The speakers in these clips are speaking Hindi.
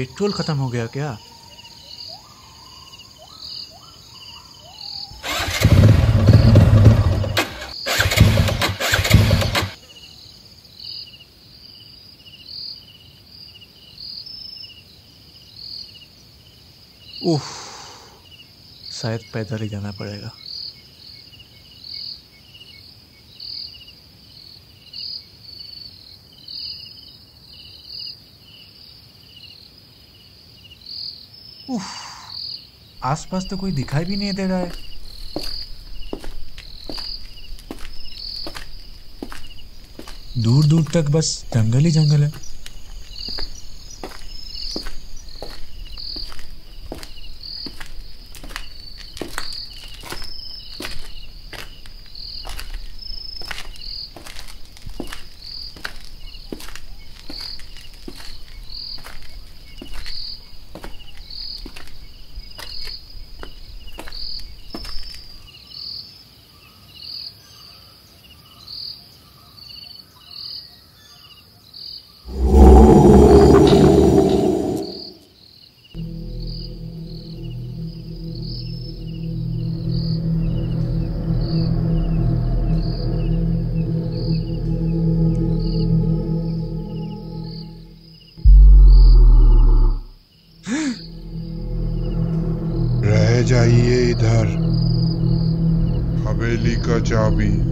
पेट्रोल खत्म हो गया क्या? उफ शायद पैदल ही जाना पड़ेगा। आसपास तो कोई दिखाई भी नहीं दे रहा है। दूर दूर तक बस जंगल ही जंगल है। जाइए इधर। हवेली का चाबी।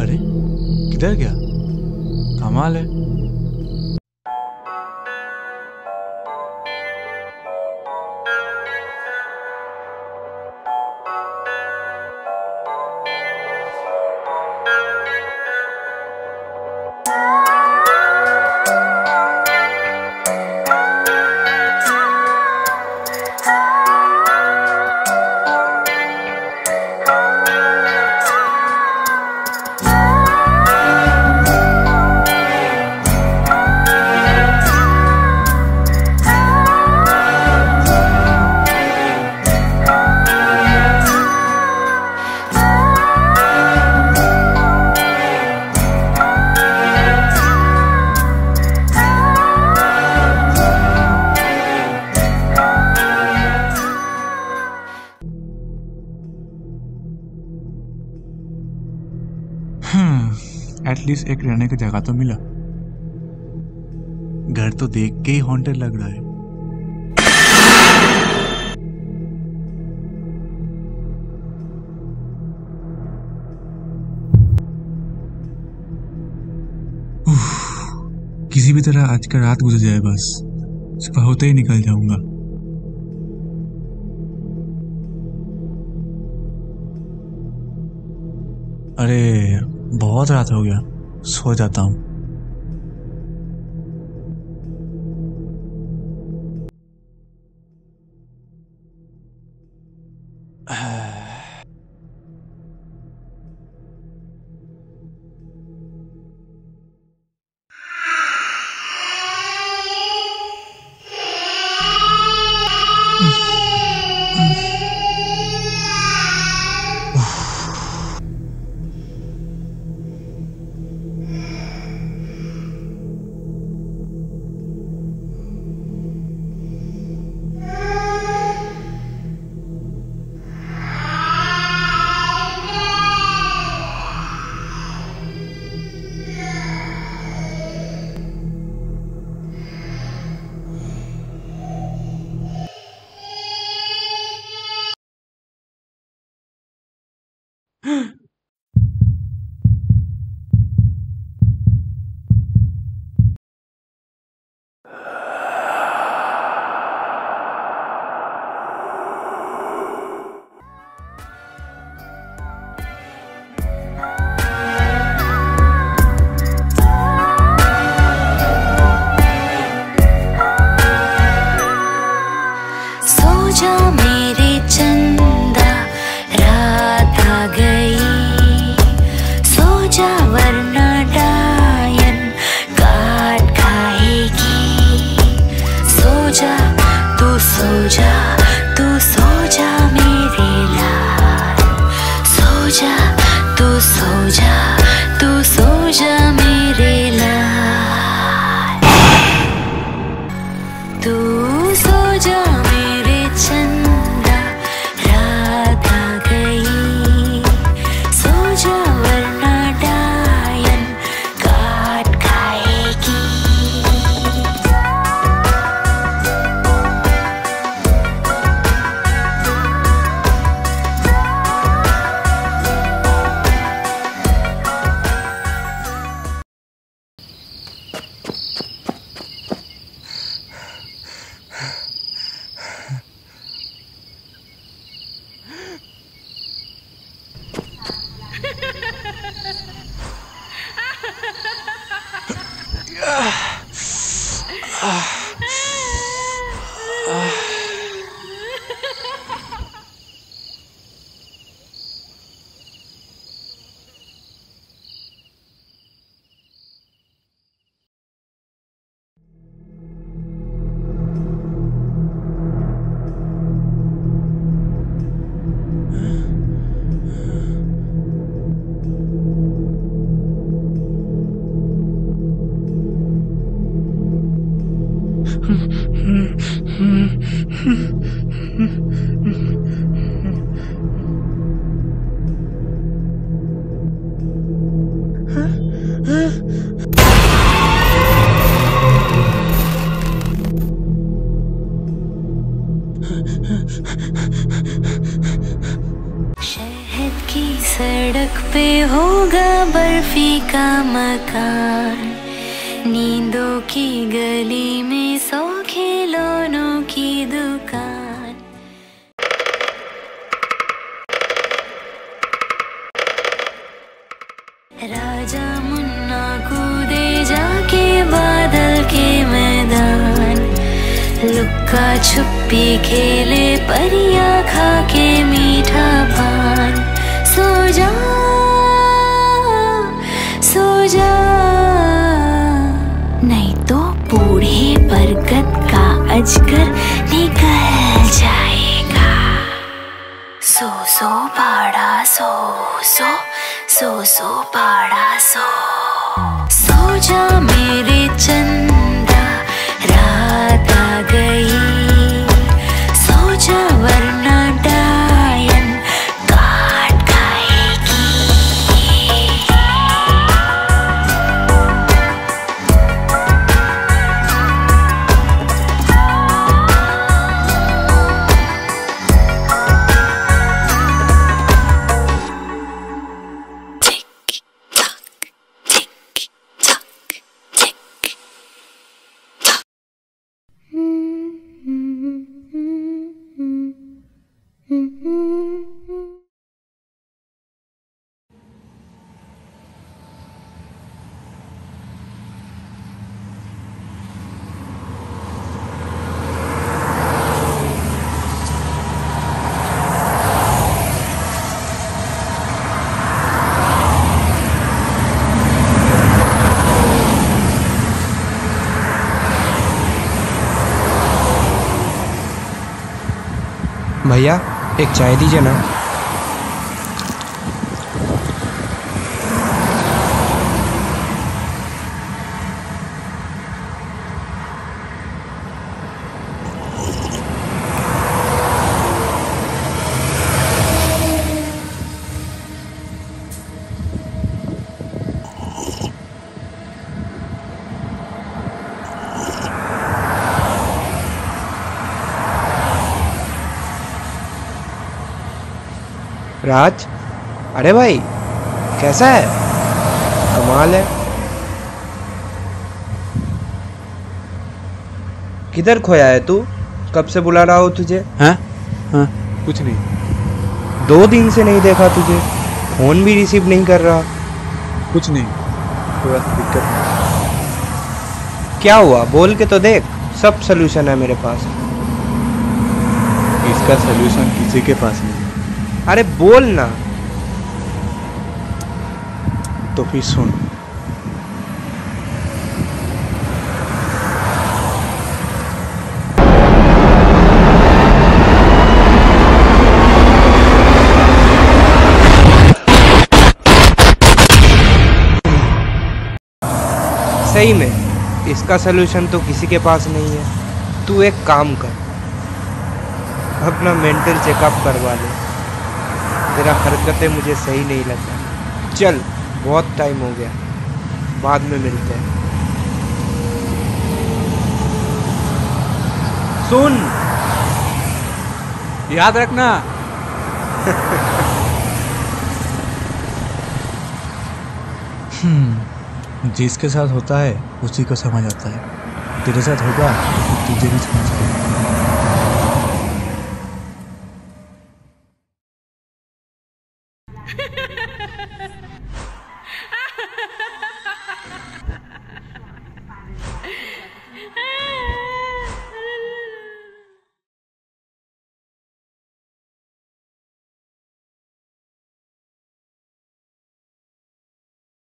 अरे किधर गया? कमाल है। एटलीस्ट एक रहने का जगह तो मिला। घर तो देख के ही हॉन्टेड लग रहा है। किसी भी तरह आज का रात गुजर जाए बस। सुबह होते ही निकल जाऊँगा। अरे बहुत रात हो गया। सो जाता हूँ। सो का मकान नींदों की गली में सौ खिलौनों की दुकान। राजा मुन्ना कूदे जाके बादल के मैदान। लुक्का छुपी खेले परिया खा के मीठा अजगर निकल जाएगा। सो सो पाड़ा सो सो सो सो पाड़ा सो। भैया एक चाय दीजिए ना। राज अरे भाई कैसा है? कमाल है। किधर खोया है तू? कब से बुला रहा हो तुझे? हाँ हाँ। कुछ नहीं। दो दिन से नहीं देखा तुझे। फ़ोन भी रिसीव नहीं कर रहा। कुछ नहीं। थोड़ा दिक्कत क्या हुआ? बोल के तो देख। सब सोल्यूशन है मेरे पास। इसका सलूशन किसी के पास नहीं है अरे बोल ना। तो फिर सुन। सही में इसका सलूशन तो किसी के पास नहीं है। तू एक काम कर अपना मेंटल चेकअप करवा ले। तेरा हरकतें मुझे सही नहीं लगता चल बहुत टाइम हो गया। बाद में मिलते हैं। सुन। याद रखना। हम्म, जिसके साथ होता है उसी को समझ आता है। तेरे साथ होगा तो तुझे भी समझ आएगा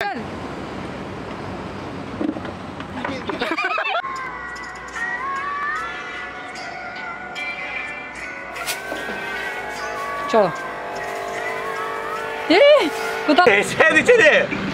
약간 좋아 예! 그다음 세대 세대